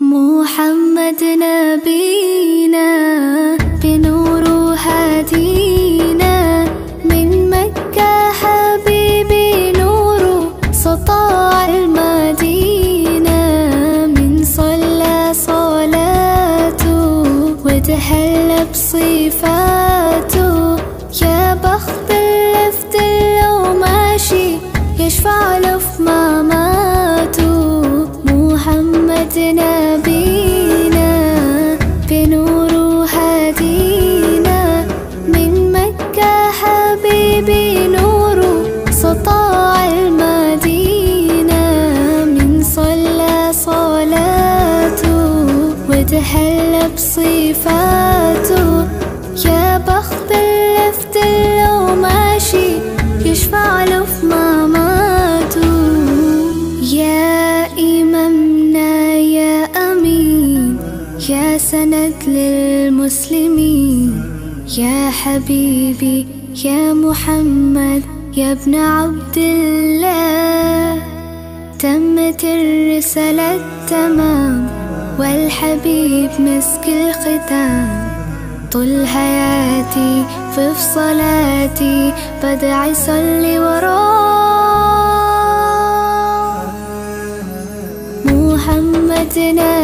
محمد نبينا بنور هدينا من مكة حبيبي نور سطاع المدينة من صلى صلاته وتهلى بصفاته يا بخت اللفت لو ماشي يشفع له في مماته هدينا من مكة حبيبي نور سطاع المدينة من صلى صلاته وتهلى بصفاته يا بخت اللفت لو ماشي يشفع له في مماته سند للمسلمين. يا حبيبي يا محمد يا ابن عبد الله. تمت الرسالة تمام والحبيب مسك الختام. طول حياتي في صلاتي بدعي صلي وراه محمد نبي